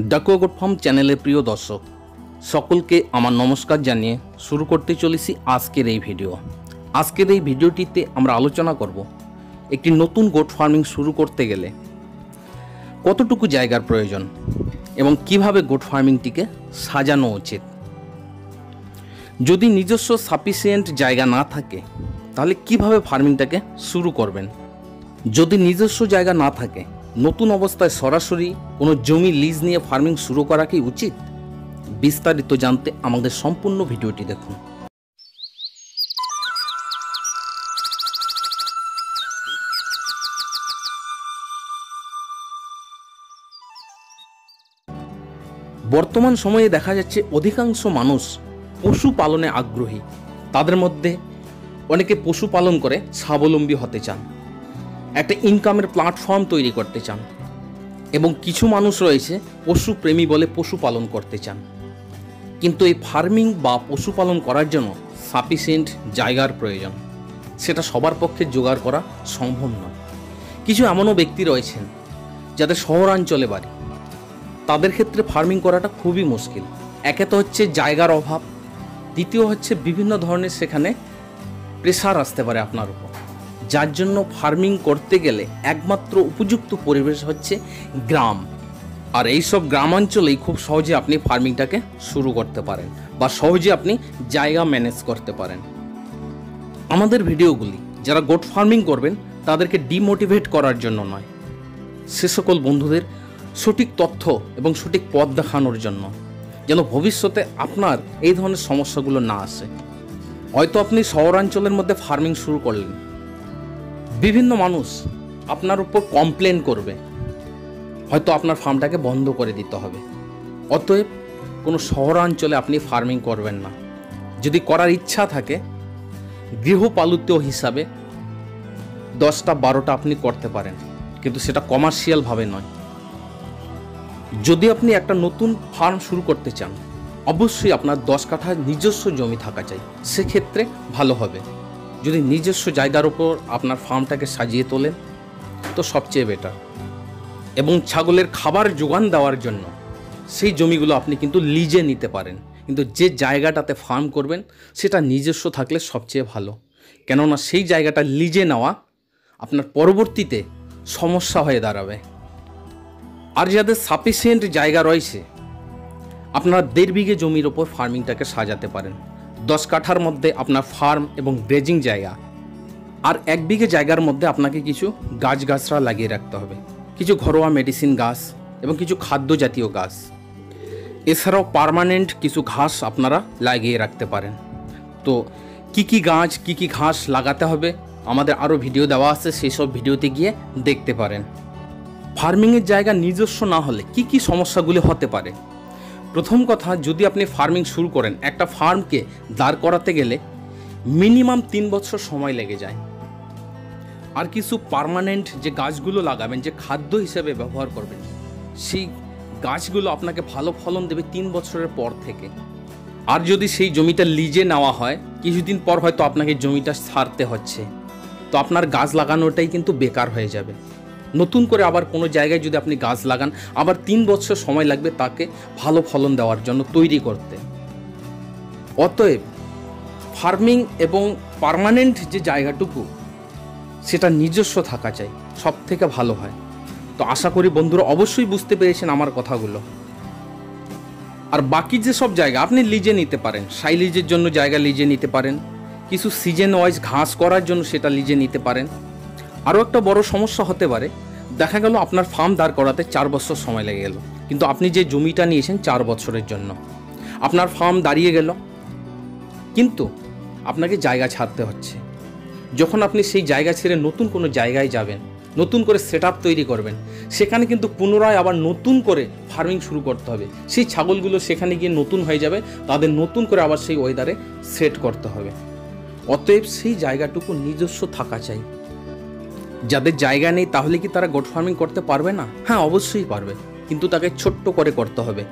Dakua goat farm চ্যানেলের প্রিয় দর্শক, সকলকে আমার নমস্কার জানিয়ে শুরু করতে চলেছি আজকের এই ভিডিও। আজকের এই ভিডিওটিতে আমরা আলোচনা করব একটি নতুন গোট ফার্মিং শুরু করতে গেলে কতটুকু জায়গার প্রয়োজন এবং কীভাবে গোট ফার্মিংটিকে সাজানো উচিত। যদি নিজস্ব সাফিসিয়েন্ট জায়গা না থাকে, তাহলে কীভাবে ফার্মিংটাকে শুরু করবেন? যদি নিজস্ব জায়গা না থাকে নতুন অবস্থায় সরাসরি কোনো জমি লিজ নিয়ে ফার্মিং শুরু করা কি উচিত? বিস্তারিত জানতে আমাদের সম্পূর্ণ ভিডিওটি দেখুন। বর্তমান সময়ে দেখা যাচ্ছে অধিকাংশ মানুষ পশুপালনে আগ্রহী। তাদের মধ্যে অনেকে পশুপালন করে স্বাবলম্বী হতে চান। একটা ইনকামের প্ল্যাটফর্ম তৈরি করতে চান এবং কিছু মানুষ রয়েছে পশুপ্রেমী বলে পশুপালন করতে চান। কিন্তু এই ফার্মিং বা পশুপালন করার জন্য সাফিসিয়েন্ট জায়গার প্রয়োজন। সেটা সবার পক্ষে জোগাড় করা সম্ভব নয়। কিছু এমনও ব্যক্তি রয়েছেন যাদের শহরাঞ্চলে বাড়ি। তাদের ক্ষেত্রে ফার্মিং করাটা খুবই মুশকিল। একে তো হচ্ছে জায়গার অভাব, দ্বিতীয় হচ্ছে বিভিন্ন ধরনের সেখানে প্রেশার আসতে পারে আপনার উপর। যার জন্য ফার্মিং করতে গেলে একমাত্র উপযুক্ত পরিবেশ হচ্ছে গ্রাম। আর এইসব গ্রামাঞ্চলেই খুব সহজে আপনি ফার্মিংটাকে শুরু করতে পারেন বা সহজে আপনি জায়গা ম্যানেজ করতে পারেন। আমাদের ভিডিওগুলি যারা গোট ফার্মিং করবেন, তাদেরকে ডিমোটিভেট করার জন্য নয়। সে সকল বন্ধুদের সঠিক তথ্য এবং সঠিক পথ দেখানোর জন্য, যেন ভবিষ্যতে আপনার এই ধরনের সমস্যাগুলো না আসে। হয়তো আপনি শহরাঞ্চলের মধ্যে ফার্মিং শুরু করলেন বিভিন্ন মানুষ আপনার উপর কমপ্লেন করবে। হয়তো আপনার ফার্মটাকে বন্ধ করে দিতে হবে। অতএব কোনো শহরাঞ্চলে আপনি ফার্মিং করবেন না। যদি করার ইচ্ছা থাকে, গৃহপালিত হিসাবে দশটা বারোটা আপনি করতে পারেন। কিন্তু সেটা কমার্শিয়ালভাবে নয়। যদি আপনি একটা নতুন ফার্ম শুরু করতে চান, অবশ্যই আপনার দশ কাঠা নিজস্ব জমি থাকা চাই। সেক্ষেত্রে ভালো হবে। যদি নিজস্ব জায়গার উপর আপনার ফার্মটাকে সাজিয়ে তোলেন, তো সবচেয়ে বেটার এবং ছাগলের খাবার যোগান দেওয়ার জন্য সেই জমিগুলো আপনি কিন্তু লিজে নিতে পারেন। কিন্তু যে জায়গাটাতে ফার্ম করবেন, সেটা নিজস্ব থাকলে সবচেয়ে ভালো। কেননা সেই জায়গাটা লিজে নেওয়া আপনার পরবর্তীতে সমস্যা হয়ে দাঁড়াবে। আর যাদের সাফিসিয়েন্ট জায়গা রয়েছে, আপনারা দেড় বিঘে জমির ওপর ফার্মিংটাকে সাজাতে পারেন। দশ কাঠার মধ্যে আপনার ফার্ম এবং গ্রেজিং জায়গা। আর এক বিঘে জায়গার মধ্যে আপনাকে কিছু গাছগাছরা লাগিয়ে রাখতে হবে। কিছু ঘরোয়া মেডিসিন গাছ এবং কিছু খাদ্য জাতীয় গাছ। এছাড়াও পার্মানেন্ট কিছু ঘাস আপনারা লাগিয়ে রাখতে পারেন। তো কি কি গাছ, কি কি ঘাস লাগাতে হবে আমাদের আরও ভিডিও দেওয়া আছে, সেই সব ভিডিওতে গিয়ে দেখতে পারেন। ফার্মিংয়ের জায়গা নিজস্ব না হলে কি কি সমস্যাগুলি হতে পারে? প্রথম কথা, যদি আপনি ফার্মিং শুরু করেন, একটা ফার্মকে দাঁড় করাতে গেলে মিনিমাম তিন বছর সময় লেগে যায়। আর কিছু পার্মানেন্ট যে গাছগুলো লাগাবেন, যে খাদ্য হিসেবে ব্যবহার করবেন, সেই গাছগুলো আপনাকে ভালো ফলন দেবে তিন বছরের পর থেকে। আর যদি সেই জমিটা লিজে নেওয়া হয়, কিছুদিন পর হয়তো আপনাকে জমিটা ছাড়তে হচ্ছে। তো আপনার গাছ লাগানোটাই কিন্তু বেকার হয়ে যাবে। নতুন করে আবার কোনো জায়গায় যদি আপনি গাছ লাগান, আবার তিন বছর সময় লাগবে তাকে ভালো ফলন দেওয়ার জন্য তৈরি করতে। অতএব ফার্মিং এবং পার্মানেন্ট যে জায়গাটুকু, সেটা নিজস্ব থাকা চাই সব থেকে ভালো হয়। তো আশা করি বন্ধুরা অবশ্যই বুঝতে পেরেছেন আমার কথাগুলো। আর বাকি যে সব জায়গা, আপনি লিজে নিতে পারেন। সাইলিজের জন্য জায়গা লিজে নিতে পারেন। কিছু সিজন ওয়াইজ ঘাস করার জন্য সেটা লিজে নিতে পারেন। আরও একটা বড় সমস্যা হতে পারে। দেখা গেল আপনার ফার্ম দাঁড় করাতে চার বছর সময় লেগে গেল। কিন্তু আপনি যে জমিটা নিয়েছেন চার বছরের জন্য, আপনার ফার্ম দাঁড়িয়ে গেল। কিন্তু আপনাকে জায়গা ছাড়তে হচ্ছে। যখন আপনি সেই জায়গা ছেড়ে নতুন কোনো জায়গায় যাবেন, নতুন করে সেট তৈরি করবেন, সেখানে কিন্তু পুনরায় আবার নতুন করে ফার্মিং শুরু করতে হবে। সেই ছাগলগুলো সেখানে গিয়ে নতুন হয়ে যাবে, তাদের নতুন করে আবার সেই ওয়েদারে সেট করতে হবে। অতএব সেই জায়গাটুকু নিজস্ব থাকা চাই। যাদের জায়গা নেই, তাহলে কি তারা গোট ফার্মিং করতে পারবে না? হ্যাঁ অবশ্যই পারবে। কিন্তু তাকে ছোট্ট করে করতে হবে।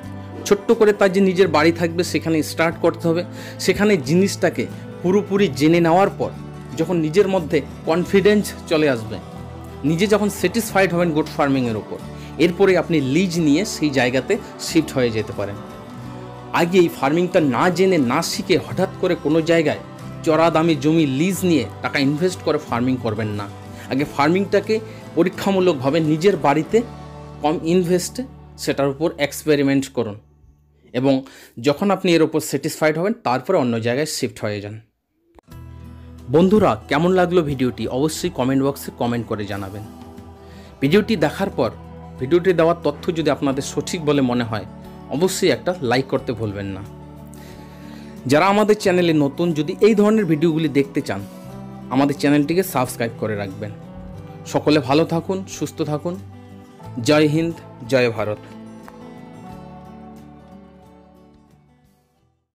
ছোট্ট করে তার যে নিজের বাড়ি থাকবে, সেখানে স্টার্ট করতে হবে। সেখানে জিনিসটাকে পুরোপুরি জেনে নেওয়ার পর যখন নিজের মধ্যে কনফিডেন্স চলে আসবে, নিজে যখন স্যাটিসফাইড হবেন গুড ফার্মিংয়ের ওপর এরপরে আপনি লিজ নিয়ে সেই জায়গাতে শিফট হয়ে যেতে পারেন। আগে এই ফার্মিংটা না জেনে, না শিখে হঠাৎ করে কোনো জায়গায় চড়া দামি জমি লিজ নিয়ে টাকা ইনভেস্ট করে ফার্মিং করবেন না। আগে ফার্মিংটাকে পরীক্ষামূলকভাবে নিজের বাড়িতে কম ইনভেস্টে সেটার উপর এক্সপেরিমেন্ট করুন। এবং যখন আপনি এর উপর স্যাটিসফাইড হবেন, তারপরে অন্য জায়গায় শিফট হয়ে যান। বন্ধুরা, কেমন লাগল ভিডিওটি? অবশ্যই কমেন্ট বক্সে কমেন্ট করে জানাবেন। ভিডিওটি দেখার পর, ভিডিওটি দেওয়ার তথ্য যদি আপনাদের সঠিক বলে মনে হয়, অবশ্যই একটা লাইক করতে ভুলবেন না। যারা আমাদের চ্যানেলে নতুন, যদি এই ধরনের ভিডিওগুলি দেখতে চান আমাদের চ্যানেলটিকে সাবস্ক্রাইব করে রাখবেন। সকলে ভালো থাকুন সুস্থ থাকুন। জয় হিন্দ জয় ভারত।